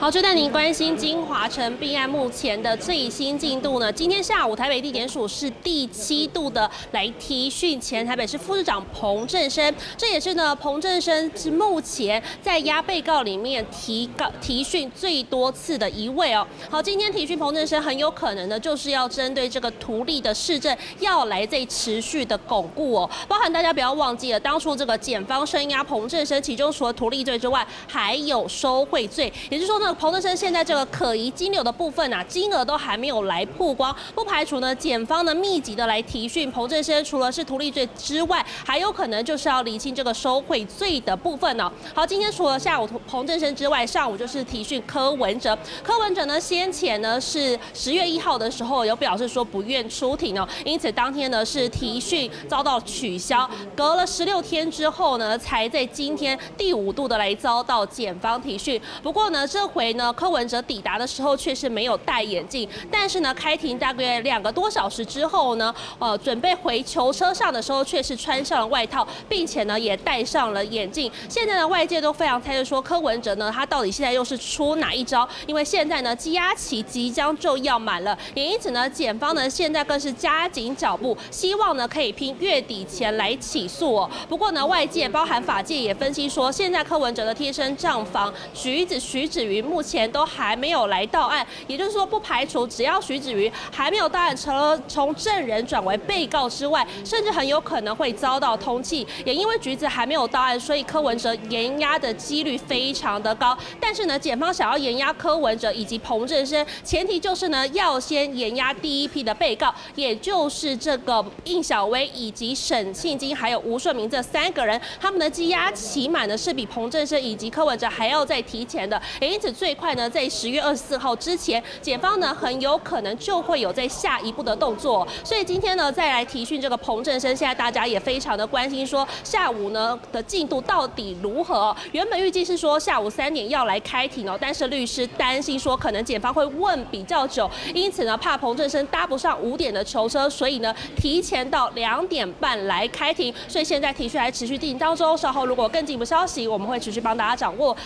好，就带您关心金华城并案目前的最新进度呢。今天下午，台北地检署是第七度的来提讯前台北市副市长彭振生，这也是呢彭振生是目前在押被告里面提告提讯最多次的一位哦。好，今天提讯彭振生很有可能呢就是要针对这个图利的市政要来再持续的巩固哦。包含大家不要忘记了，当初这个检方声押彭振生，其中除了图利罪之外，还有收贿罪，也就是说呢。彭德生现在这个可疑金流的部分啊，金额都还没有来曝光，不排除呢检方呢密集的来提讯彭振生，除了是图利罪之外，还有可能就是要厘清这个收贿罪的部分呢。好，今天除了下午彭振生之外，上午就是提讯柯文哲。柯文哲呢先前呢是十月一号的时候有表示说不愿出庭哦，因此当天呢是提讯遭到取消，隔了十六天之后呢，才在今天第五度的来遭到检方提讯。不过呢这。回呢，柯文哲抵达的时候却是没有戴眼镜，但是呢，开庭大约两个多小时之后呢，呃，准备回囚车上的时候，却是穿上了外套，并且呢，也戴上了眼镜。现在呢，外界都非常猜测说，柯文哲呢，他到底现在又是出哪一招？因为现在呢，羁押期即将就要满了，也因此呢，检方呢，现在更是加紧脚步，希望呢，可以拼月底前来起诉哦。不过呢，外界包含法界也分析说，现在柯文哲的贴身账房橘子徐子瑜。目前都还没有来到案，也就是说，不排除只要徐子瑜还没有到案，除了从证人转为被告之外，甚至很有可能会遭到通缉。也因为橘子还没有到案，所以柯文哲严押的几率非常的高。但是呢，检方想要严押柯文哲以及彭振生，前提就是呢，要先严押第一批的被告，也就是这个应小薇以及沈庆金还有吴顺明这三个人，他们的羁押期满呢是比彭振生以及柯文哲还要再提前的，也因此。最快呢，在十月二十四号之前，检方呢很有可能就会有在下一步的动作。所以今天呢，再来提讯这个彭振生，现在大家也非常的关心，说下午呢的进度到底如何？原本预计是说下午三点要来开庭哦，但是律师担心说可能检方会问比较久，因此呢怕彭振生搭不上五点的囚车，所以呢提前到两点半来开庭。所以现在提讯还持续进行当中，稍后如果更进一步消息，我们会持续帮大家掌握。